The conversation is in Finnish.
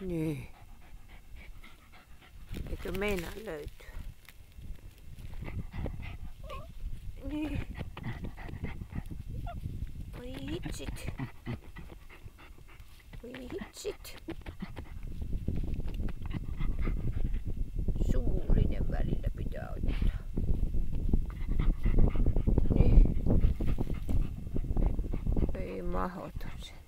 Niin. Eikö meinaa löytyä? Niin. Voi hitsit. Voi hitsit. Suullinen välillä pitää ottaa. Niin. Ei mahoton se.